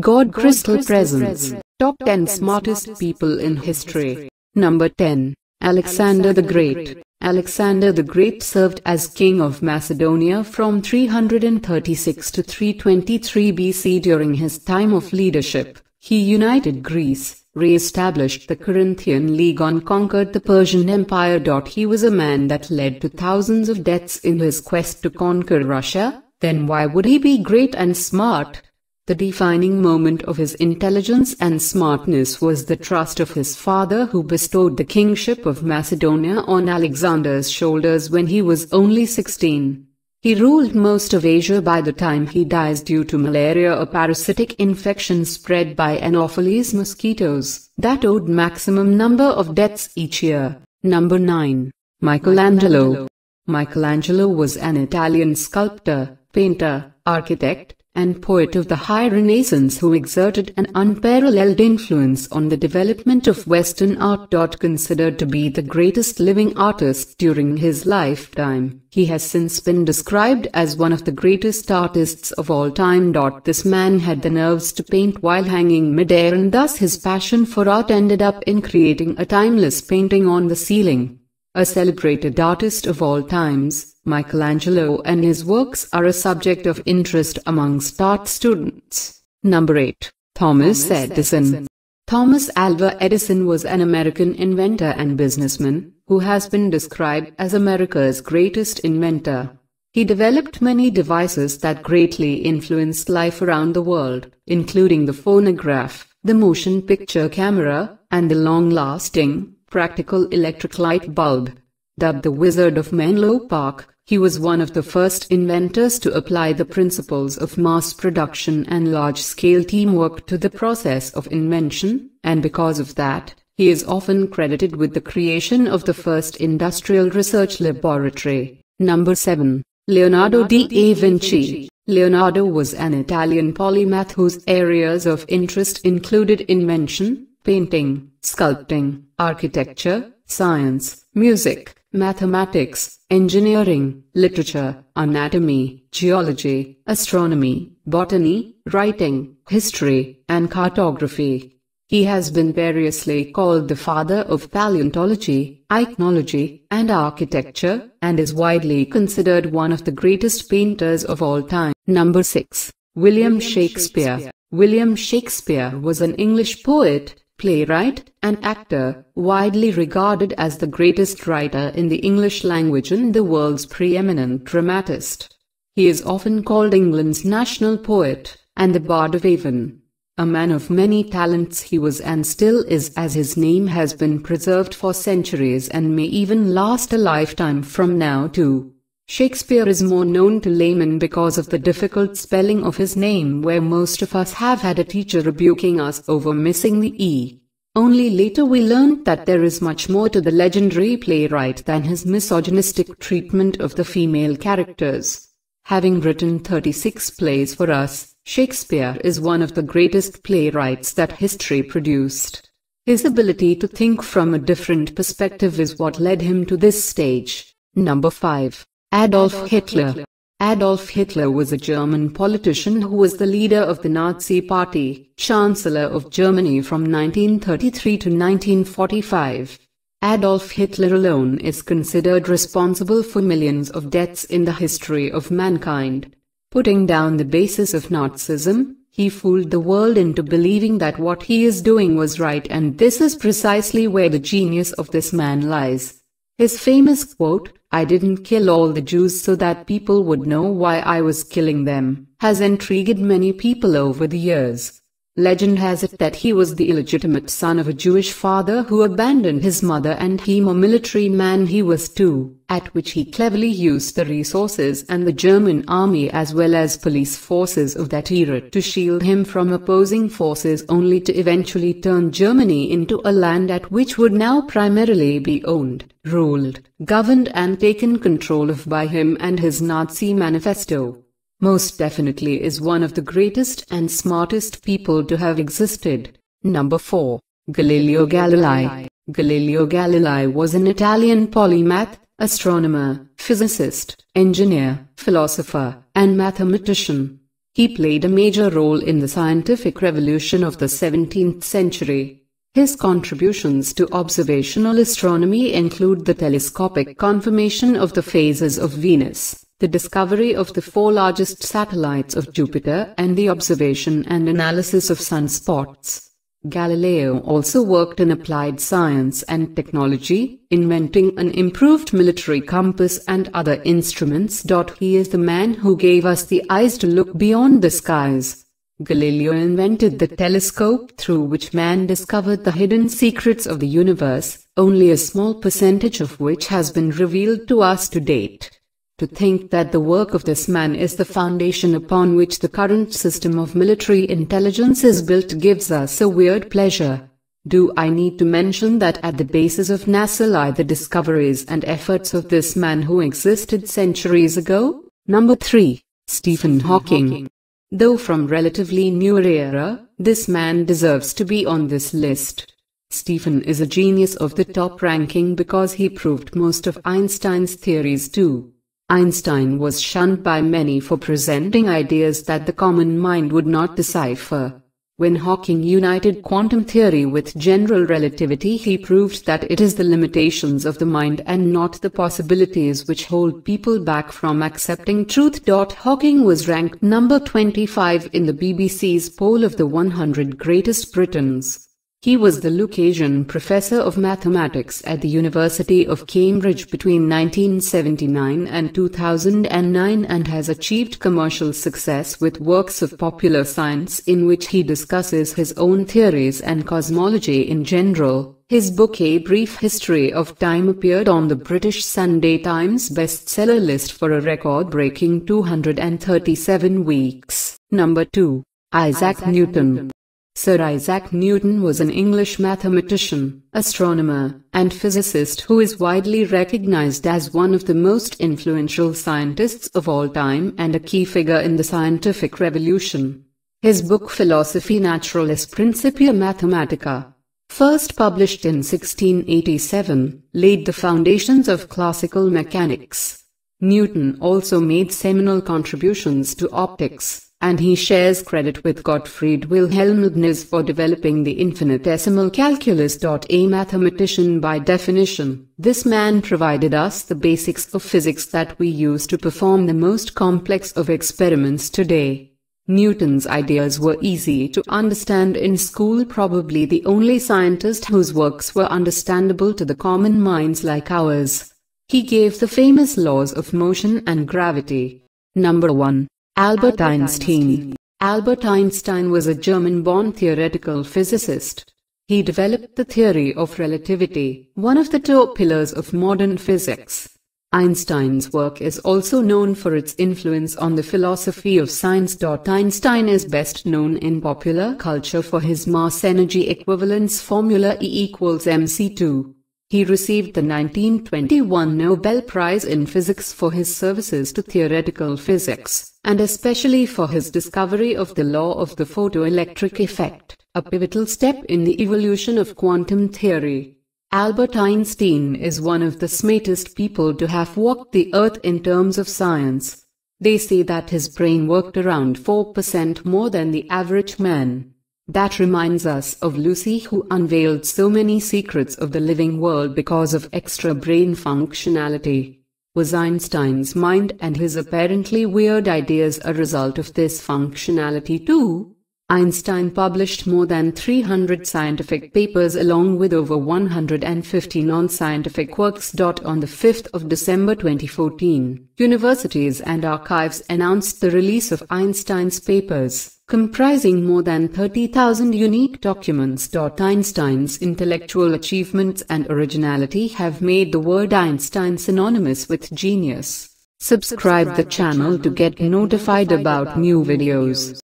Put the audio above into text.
God Crystal Presents. Top 10 Smartest People in History. Number 10. Alexander the Great. Alexander the Great served as king of Macedonia from 336 to 323 BC during his time of leadership. He united Greece, re-established the Corinthian League and conquered the Persian Empire. He was a man that led to thousands of deaths in his quest to conquer Russia. Then why would he be great and smart? The defining moment of his intelligence and smartness was the trust of his father who bestowed the kingship of Macedonia on Alexander's shoulders when he was only 16. He ruled most of Asia by the time he dies due to malaria a parasitic infection spread by Anopheles mosquitoes that owed maximum number of deaths each year. Number 9. Michelangelo. Michelangelo was an Italian sculptor, painter, architect, and poet of the High Renaissance who exerted an unparalleled influence on the development of Western art. Considered to be the greatest living artist during his lifetime, he has since been described as one of the greatest artists of all time. This man had the nerves to paint while hanging midair and thus his passion for art ended up in creating a timeless painting on the ceiling. A celebrated artist of all times, Michelangelo and his works are a subject of interest amongst art students. Number 8. Thomas. Edison. Thomas Alva Edison was an American inventor and businessman, who has been described as America's greatest inventor. He developed many devices that greatly influenced life around the world, including the phonograph, the motion picture camera, and the long-lasting, practical electric light bulb. Dubbed the Wizard of Menlo Park, he was one of the first inventors to apply the principles of mass production and large-scale teamwork to the process of invention, and because of that, he is often credited with the creation of the first industrial research laboratory. Number 7. Leonardo da Vinci. Leonardo was an Italian polymath whose areas of interest included invention, painting, sculpting, architecture, science, music, mathematics, engineering, literature, anatomy, geology, astronomy, botany, writing, history, and cartography. He has been variously called the father of paleontology, ichnology, and architecture, and is widely considered one of the greatest painters of all time. Number 6. William Shakespeare. William Shakespeare was an English poet, playwright, and actor, widely regarded as the greatest writer in the English language and the world's preeminent dramatist. He is often called England's national poet, and the Bard of Avon. A man of many talents he was and still is as his name has been preserved for centuries and may even last a lifetime from now too. Shakespeare is more known to laymen because of the difficult spelling of his name where most of us have had a teacher rebuking us over missing the E. Only later we learned that there is much more to the legendary playwright than his misogynistic treatment of the female characters. Having written 36 plays for us, Shakespeare is one of the greatest playwrights that history produced. His ability to think from a different perspective is what led him to this stage. Number 5. Adolf Hitler Adolf Hitler was a German politician who was the leader of the Nazi Party, Chancellor of Germany from 1933 to 1945. Adolf Hitler alone is considered responsible for millions of deaths in the history of mankind. Putting down the basis of Nazism, he fooled the world into believing that what he is doing was right and this is precisely where the genius of this man lies. His famous quote, I didn't kill all the Jews so that people would know why I was killing them, has intrigued many people over the years. Legend has it that he was the illegitimate son of a Jewish father who abandoned his mother and him a military man he was too, at which he cleverly used the resources and the German army as well as police forces of that era to shield him from opposing forces only to eventually turn Germany into a land at which would now primarily be owned, ruled, governed and taken control of by him and his Nazi manifesto most definitely is one of the greatest and smartest people to have existed. Number 4. Galileo Galilei. Galileo Galilei was an Italian polymath, astronomer, physicist, engineer, philosopher, and mathematician. He played a major role in the scientific revolution of the 17th century. His contributions to observational astronomy include the telescopic confirmation of the phases of Venus, the discovery of the four largest satellites of Jupiter and the observation and analysis of sunspots. Galileo also worked in applied science and technology, inventing an improved military compass and other instruments. He is the man who gave us the eyes to look beyond the skies. Galileo invented the telescope through which man discovered the hidden secrets of the universe, only a small percentage of which has been revealed to us to date. To think that the work of this man is the foundation upon which the current system of military intelligence is built gives us a weird pleasure. Do I need to mention that at the basis of NASA lie the discoveries and efforts of this man who existed centuries ago? Number 3. Stephen Hawking. Though from relatively newer era, this man deserves to be on this list. Stephen is a genius of the top ranking because he proved most of Einstein's theories too. Einstein was shunned by many for presenting ideas that the common mind would not decipher. When Hawking united quantum theory with general relativity he proved that it is the limitations of the mind and not the possibilities which hold people back from accepting truth. Hawking was ranked number 25 in the BBC's poll of the 100 greatest Britons. He was the Lucasian Professor of Mathematics at the University of Cambridge between 1979 and 2009 and has achieved commercial success with works of popular science in which he discusses his own theories and cosmology in general. His book A Brief History of Time appeared on the British Sunday Times bestseller list for a record-breaking 237 weeks. Number 2. Isaac, Isaac Newton. Newton. Sir Isaac Newton was an English mathematician, astronomer, and physicist who is widely recognized as one of the most influential scientists of all time and a key figure in the scientific revolution. His book Philosophiae Naturalis Principia Mathematica, first published in 1687, laid the foundations of classical mechanics. Newton also made seminal contributions to optics, and he shares credit with Gottfried Wilhelm Leibniz for developing the infinitesimal calculus. A mathematician by definition, this man provided us the basics of physics that we use to perform the most complex of experiments today. Newton's ideas were easy to understand in school probably the only scientist whose works were understandable to the common minds like ours. He gave the famous laws of motion and gravity. Number 1. Albert Einstein Albert Einstein was a German-born theoretical physicist. He developed the theory of relativity, one of the two pillars of modern physics. Einstein's work is also known for its influence on the philosophy of science. Einstein is best known in popular culture for his mass-energy equivalence formula E equals mc2. He received the 1921 Nobel Prize in Physics for his services to theoretical physics, and especially for his discovery of the law of the photoelectric effect, a pivotal step in the evolution of quantum theory. Albert Einstein is one of the smartest people to have walked the earth in terms of science. They say that his brain worked around 4% more than the average man. That reminds us of Lucy who unveiled so many secrets of the living world because of extra brain functionality. Was Einstein's mind and his apparently weird ideas a result of this functionality too? Einstein published more than 300 scientific papers along with over 150 non-scientific works. On the 5th of December 2014, universities and archives announced the release of Einstein's papers comprising more than 30,000 unique documents. Einstein's intellectual achievements and originality have made the word Einstein synonymous with genius. Subscribe the channel to get notified about new videos.